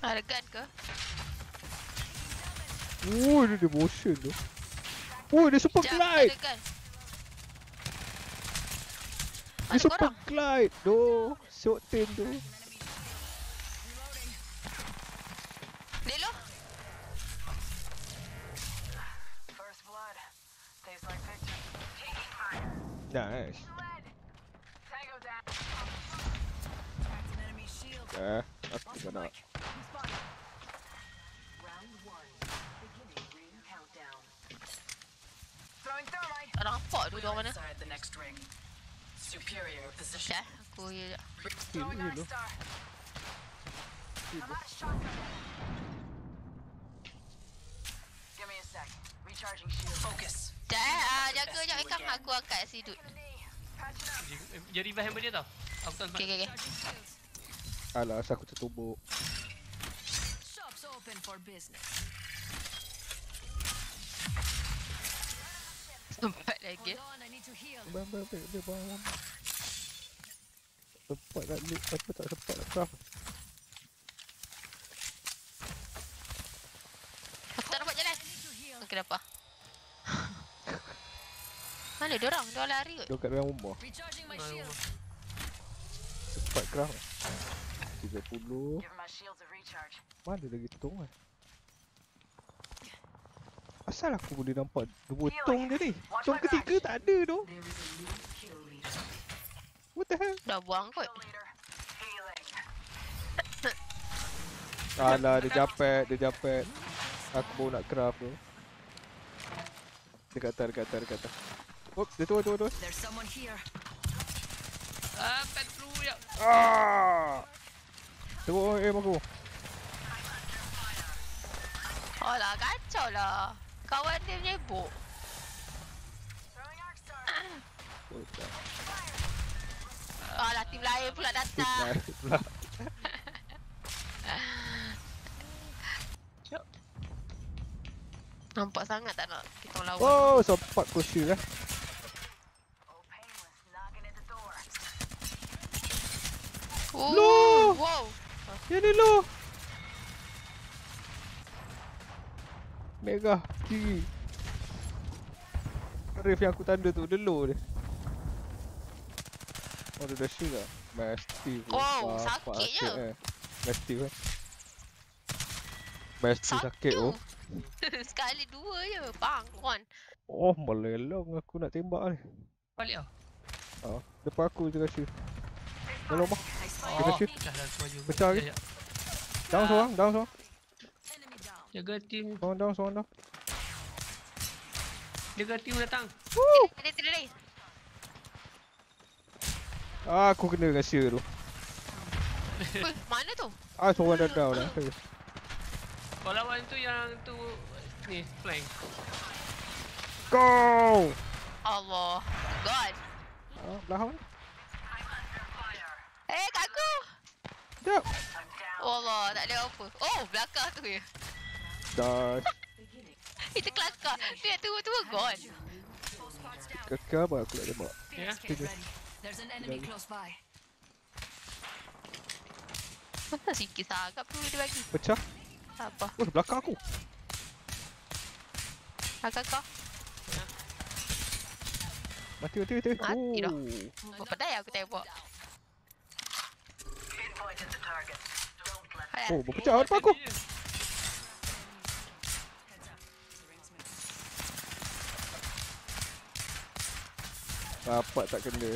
Ada gun ke? Oh, dia ada motion tu. Oh, dia super Jap, glide. ada gun. Dia Ada super korang. glide. Doh, short ten tu. Dia lo. First blood. Tastes like Tak nampak tu orang mana. Inside the next ring. Superior position. Dah, aku ya. Give me a sec. Recharging shield. Focus. Dah, ah, jaga jap ikan aku angkat si dud. Dia- Dia revive hammer dia tau. Aku tak sempat. okey. Charging shields. Alah, asal aku tertumbuk. Shops open for business. Sempat lagi. Heal. Bang, bang, bang, dia bang. Sempat nak loot, apa tak sempat nak craft. Aku tak dapat jalan. Okey, dapat. Mana dia orang? Dia lari kot. Dia kat dalam rumah. Sempat craft. 30. Give my shields a recharge. Mana lagi tong kan? Asal aku boleh nampak dua tong dia ni? Tong ketiga tak ada tu. What the hell? Dah buang kot. Alah, dia japet, dia japet. Aku baru nak craft tu. Dekat atas, dekat atas, dekat atas. Oh, dia tu, tu, tu. There's someone here. Ah, pet flu ya. Ah! Teruk aim aku. Alah, kacau lah. Kawan dia menyebuk. Alah, tim lain pula datang. Pula. Nampak sangat tak nak kita lawan. Oh, sempat aku shield eh. Oh, painless. Knocking at the door. Oh, Loh! Wow. Yang ni lu. Mega kiri. Rave yang aku tanda tu, dia low dia. Oh, dia dah shield lah. Mastiff. Oh, sakit je. Eh. Mastiff eh. Mastiff sakit oh. Sekali dua je. Bang, one. Oh, melelong aku nak tembak ni. Balik ah. Ah, depan aku je rumah. I spy Dia Oh, tua juga. Pecah lagi. Ya, ya. Down seorang, down seorang. down. Jaga team, Seorang down, seorang down. Jaga team datang. Ada tidak lain. Ah, aku kena dengan Syir tu. Mana tu? Ah, seorang dah down dah. Okay. Kau lawan tu yang tu ni flank. Go! Allah. God. Ah, belakang. Eh, kat aku. Down. Allah, tak ada apa. Oh, belakang tu ya. Dash. Itu kelakar. Tu yang tua-tua God. Down. Kekal apa aku nak tembak. By. Mana sikit sangat perlu dia bagi. Pecah. Tak apa. Oh, belakang aku. Belakang kau. Mati, mati, mati. Mati dah. Oh. Berapa daya aku tembak. Oh, berpecah depan aku. Dapat tak kena.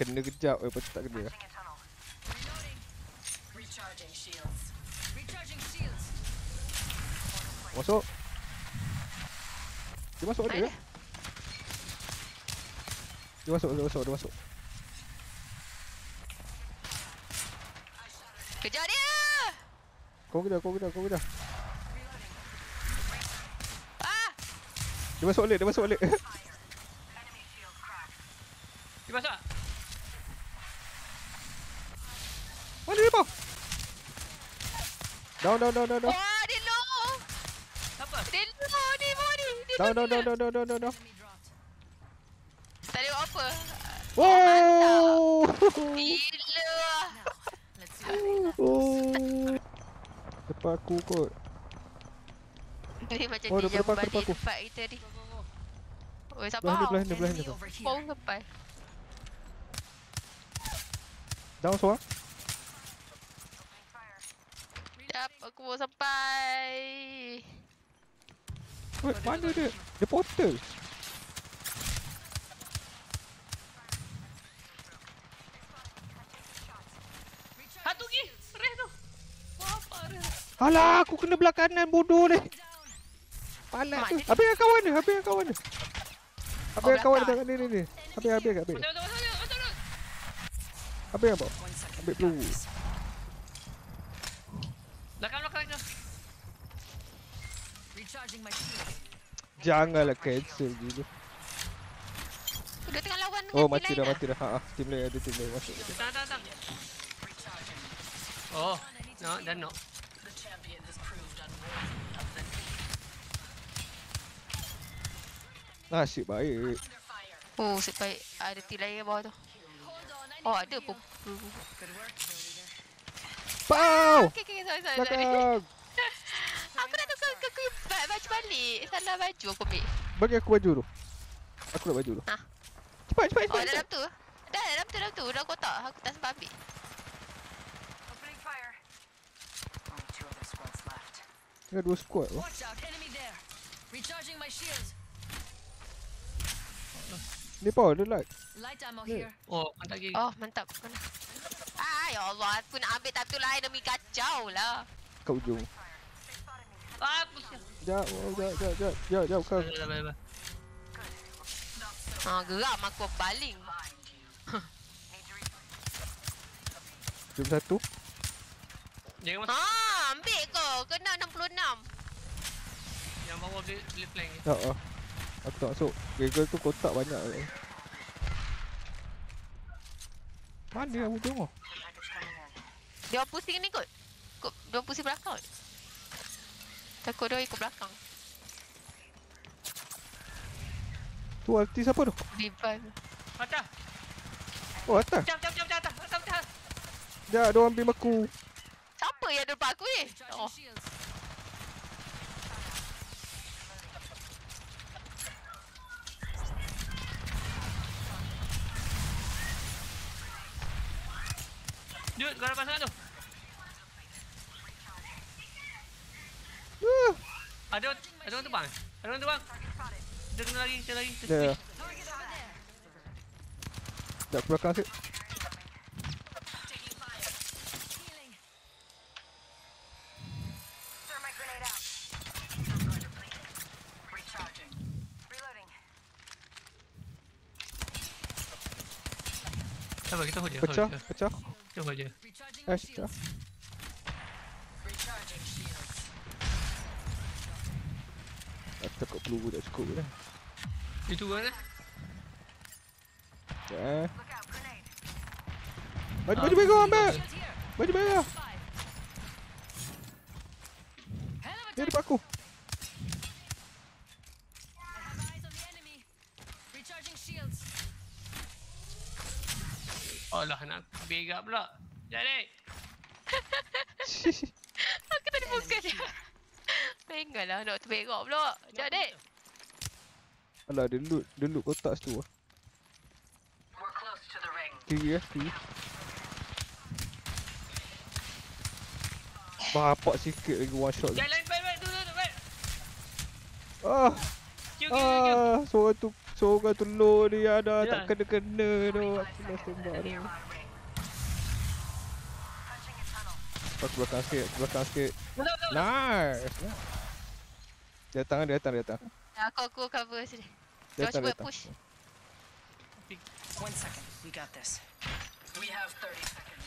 Kena kejap, eh, lepas tu tak kena. Masuk. Dia masuk ada Mana? ke? Dia masuk, dia masuk, dia masuk. Kejar dia! Kau kejar, kau kejar, kau kejar. Ah! Dia masuk balik, dia masuk balik. Dia masak. Mana dia, Pau? Down, down, down, down, down. Wah, dia low! Siapa? Dia low ni, bawah ni! Dia Down, low down, down, down, down, down, down, down. Tak ada apa. Wow! Gila! What they got. Oh, Depan aku kot. Ni macam Oh, dia jauh depan balik tempat kita ni. Belah ni, sabar. belah ni, belah ni. Pong sampai. Down seorang. Jap, aku mau sampai. Wait, mana dia? Dia portal. Satu lagi. Reh tu. Apa reh? Alah, aku kena belah kanan bodoh ni. Palat tu. Habis kawan dia, habis kawan dia. Habis Oh, kawan dia tengok ni ni ni. Habis habis habis. Betul, betul. Habis apa? Ambil peluru. Belakang, belakang je. Recharging my shield. Janganlah cancel gitu. Dia tengah lawan dengan Oh, team mati dah, lah. mati dah. Ha, ah, tim lain ada tim lain masuk. Datang, datang, datang. Oh, no, dah no. Nasib baik. under fire. Oh, nasib baik ada team lain bawah tu. Oh, ada cheerleader. Pow! Okay, okay, sorry, sorry. Belakang. Aku nak tukar ke aku ba- baju balik. Salah baju aku ambil. Bagi aku baju tu. Aku nak baju tu. Ha. Cepat, cepat, Oh, cepat. dalam cepat. tu. Dah, dalam tu, dalam tu. Dah kotak. Aku tak sempat ambil. Tinggal dua squad tu. Watch out, enemy there. Recharging my shield. Ni power dia light. Light ammo here. Oh, mantap gigi. Oh, mantap. Mana? Ah, ya Allah. Aku nak ambil tapi tu lain demi kacau lah. Kat ujung. Ah, pusing. Jap, oh, jap, jap, jap. Jap, jap, kau. Dah, dah, dah. Ha, geram aku baling. Jom satu. Jangan masuk. Ha, ambil kau. Kena 66. Yang bawah boleh, boleh flank. Tak ah. Aku tak masuk. Gregor tu kotak banyak. eh. Mana yang ujung oh? Dia orang pusing ni kot. Kot, dia orang pusing belakang kot. Takut dia ikut belakang. Tu artis siapa tu? Revive. Atas. Oh, atas. Jam, jam, jam, jam, atas. Atas, atas. Jap, dia orang ambil aku. Siapa yang depan aku ni? Oh, Jut, kau dapat sangat tu. Uh, Ada, ada orang terbang. Ada orang terbang. Dia kena lari, dia lari. Dia. Target over there. Jap, ke belakang sikit. Healing. Thermite grenade out. Recharging. Reloading. Sabar, kita hold je. Pecah, hold pecah. Kita hold je. Recharging Eh, my pecah. shields. Recharging shields. Aku takut peluru tak cukup dah. Itu kan eh? Sekejap eh. Look out, grenade. Baju baju merah ambil. Shield here. Baju merah. Five. Hell of a Dia time. depan aku. I have eyes on the enemy. Recharging shields. Alah, nak berak pula. Jadi. aku tadi buka dia. Tengok lah nak terberak pula. Sekejap dek. Alah, dia loot. Dia loot kotak situ lah. Ring. Kiri eh, kiri. Bapak sikit lagi one shot. Jalan, baik, baik. Tu, tu, tu, baik. Ah, kill, kill. ah, seorang tu, seorang tu low dia ada Ya. tak kena-kena tu. Aku dah tembak tu. Tunnel. Aku belakang sikit, aku belakang sikit. Nice. Dia datang, dia datang, dia datang. Aku aku cover sini. Dia datang, dia datang. push. One second. We got this. We have 30 seconds.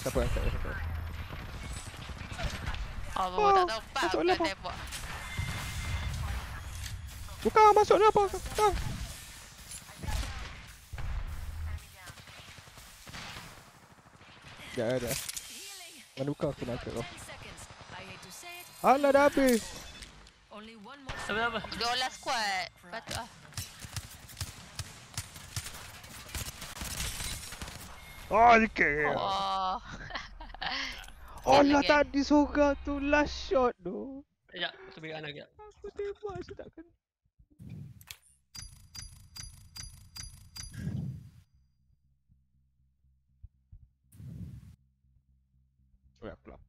Siapa yang angkat, siapa? Allah Oh, tak tempat masuk aku nak tembak. Bukan, masuk dah apa? Kau. Ya, ada. Mana buka aku nak angkat kau. 10 seconds. I hate to say it. Alah, dah habis. Only one more. Apa, apa? Dua last squad. Patut ah. Oh, sikit. Oh. Allah again. tadi seorang tu last shot tu. Sekejap, aku ambil anak sekejap. Aku tembak saya tak kena. Pueblo